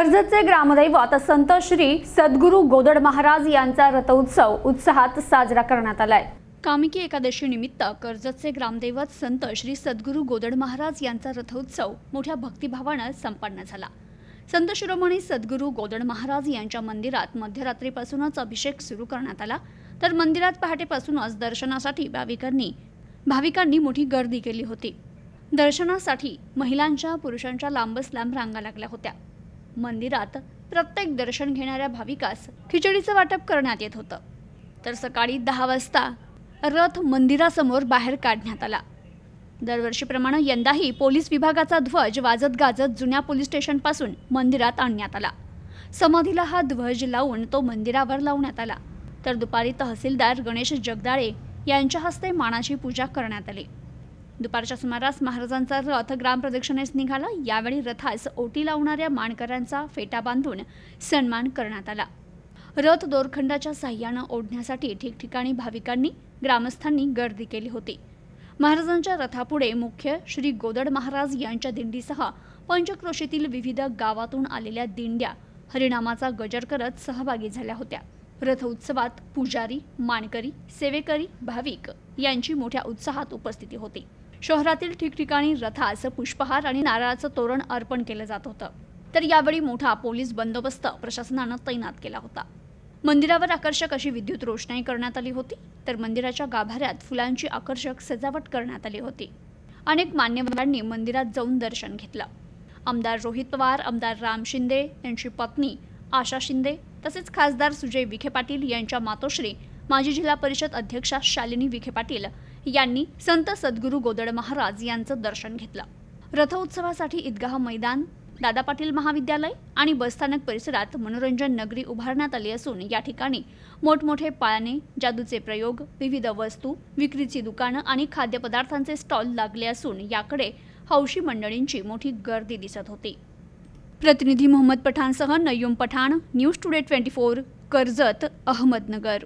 कर्जतचे ग्रामदैवत संत श्री सद्गुरू गोदड महाराज यांचा रथोत्सव उत्साहात साजरा करण्यात आलाय. कामिकी एकादशी निमित्त कर्जतचे ग्रामदैवत संत श्री सद्गुरू गोदड महाराज यांचा रथोत्सव मोठ्या भक्तिभावानं संपन्न झाला. संत शिरोमणी सद्गुरू गोदड महाराज यांच्या मंदिरात मध्यरात्रीपासूनच अभिषेक सुरू करण्यात आला. तर मंदिरात पहाटेपासूनच दर्शनासाठी भाविकांनी भाविकांनी मोठी गर्दी केली होती. दर्शनासाठी महिलांच्या पुरुषांच्या लांबच लांब रांगा लागल्या होत्या. मंदिरात प्रत्येक दर्शन घेणाऱ्या भाविकास खिचडीचं वाटप करण्यात येत होतं. तर सकाळी दहा वाजता रथ मंदिरासमोर बाहेर काढण्यात आला. दरवर्षीप्रमाणे यंदाही पोलीस विभागाचा ध्वज वाजत गाजत जुन्या पोलीस स्टेशनपासून मंदिरात आणण्यात आला. समाधीला हा ध्वज लावून तो मंदिरावर लावण्यात आला. तर दुपारी तहसीलदार गणेश जगदाळे यांच्या हस्ते मानाची पूजा करण्यात आली. दुपारच्या सुमारास महाराजांचा रथ ग्रामप्रदक्षिणेस निघाला यावेळी रथास ओटी लावणाऱ्या माणकऱ्यांचा फेटा बांधून सन्मान करण्यात आला. रथ दोरखंडाच्या साह्यानं ओढण्यासाठी ठिकठिकाणी भाविकांनी ग्रामस्थांनी गर्दी केली होती. महाराजांच्या रथापुढे मुख्य श्री गोदड महाराज यांच्या दिंडीसह पंचक्रोशीतील विविध गावातून आलेल्या दिंड्या हरिनामाचा गजर करत सहभागी झाल्या होत्या. रथ उत्सवात पुजारी मानकरी सेवेकरी भाविक यांची मोठ्या उत्साहात उपस्थिती होती. शहरातील ठिकठिकाणी रथास पुष्पहार आणि नारळाचं तोरण अर्पण केलं जात होतं. तर यावेळी मोठा पोलीस बंदोबस्त प्रशासनानं तैनात केला होता. मंदिरावर आकर्षक अशी विद्युत रोषणाई करण्यात आली होती तर मंदिराच्या गाभाऱ्यात फुलांची आकर्षक सजावट करण्यात आली होती. अनेक मान्यवरांनी मंदिरात जाऊन दर्शन घेतलं. आमदार रोहित पवार आमदार राम शिंदे यांची पत्नी आशा शिंदे तसेच खासदार सुजय विखे पाटील यांच्या मातोश्री माजी जिल्हा परिषद अध्यक्षा शालिनी विखे पाटील यांनी संत सद्गुरू गोदड महाराज यांचं दर्शन घेतलं. रथोत्सवासाठी ईदगाह मैदान दादा पाटील महाविद्यालय आणि बसस्थानक परिसरात मनोरंजन नगरी उभारण्यात आली असून या ठिकाणी मोठमोठे पाळणे जादूचे प्रयोग विविध वस्तू विक्रीची दुकानं आणि खाद्यपदार्थांचे स्टॉल लागले असून याकडे हौशी मंडळींची मोठी गर्दी दिसत होती. प्रतिनिधी Mohammad पठाणसह Nayyum Pathan news today twenty four Karjat Ahmednagar.